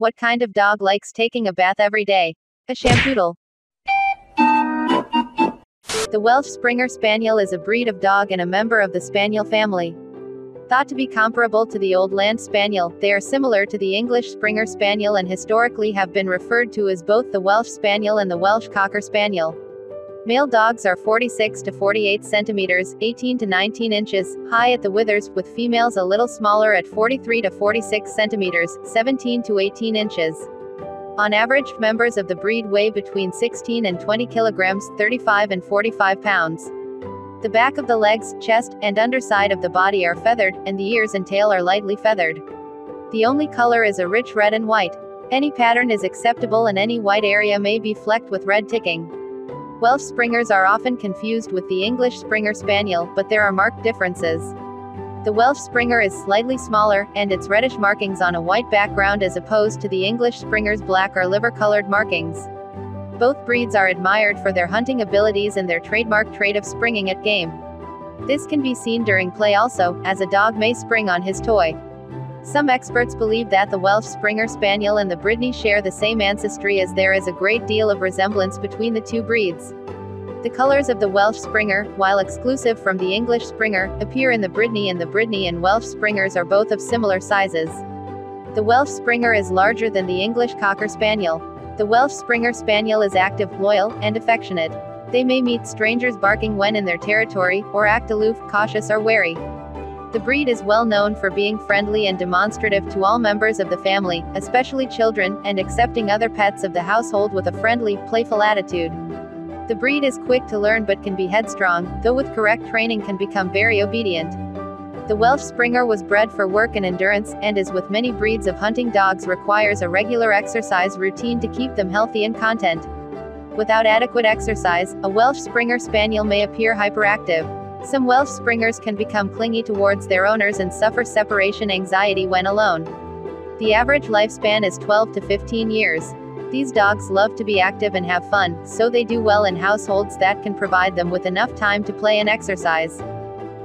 What kind of dog likes taking a bath every day? A shampoodle. The Welsh Springer Spaniel is a breed of dog and a member of the Spaniel family. Thought to be comparable to the Old Land Spaniel, they are similar to the English Springer Spaniel and historically have been referred to as both the Welsh Spaniel and the Welsh Cocker Spaniel. Male dogs are 46 to 48 centimeters, 18 to 19 inches, high at the withers, with females a little smaller at 43 to 46 centimeters, 17 to 18 inches. On average, members of the breed weigh between 16 and 20 kilograms, 35 and 45 pounds. The back of the legs, chest, and underside of the body are feathered, and the ears and tail are lightly feathered. The only color is a rich red and white. Any pattern is acceptable and any white area may be flecked with red ticking. Welsh Springers are often confused with the English Springer Spaniel, but there are marked differences. The Welsh Springer is slightly smaller, and its reddish markings on a white background as opposed to the English Springer's black or liver-colored markings. Both breeds are admired for their hunting abilities and their trademark trait of springing at game. This can be seen during play also, as a dog may spring on his toy. Some experts believe that the Welsh Springer Spaniel and the Brittany share the same ancestry as there is a great deal of resemblance between the two breeds. The colors of the Welsh Springer, while exclusive from the English Springer, appear in the Brittany and the Brittany and Welsh Springers are both of similar sizes. The Welsh Springer is larger than the English Cocker Spaniel. The Welsh Springer Spaniel is active, loyal, and affectionate. They may meet strangers barking when in their territory, or act aloof, cautious or wary. The breed is well known for being friendly and demonstrative to all members of the family, especially children, and accepting other pets of the household with a friendly, playful attitude. The breed is quick to learn but can be headstrong, though with correct training can become very obedient. The Welsh Springer was bred for work and endurance, and as with many breeds of hunting dogs requires a regular exercise routine to keep them healthy and content. Without adequate exercise, a Welsh Springer Spaniel may appear hyperactive. Some Welsh Springers can become clingy towards their owners and suffer separation anxiety when alone. The average lifespan is 12 to 15 years. These dogs love to be active and have fun, so they do well in households that can provide them with enough time to play and exercise.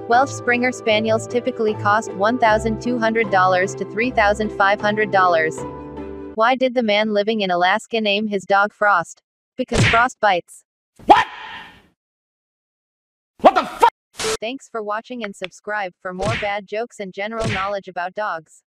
Welsh Springer Spaniels typically cost $1,200 to $3,500. Why did the man living in Alaska name his dog Frost? Because frost bites. What? Thanks for watching and subscribe for more bad jokes and general knowledge about dogs.